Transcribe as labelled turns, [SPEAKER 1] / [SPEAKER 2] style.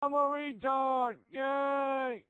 [SPEAKER 1] I'm a retard. Yay!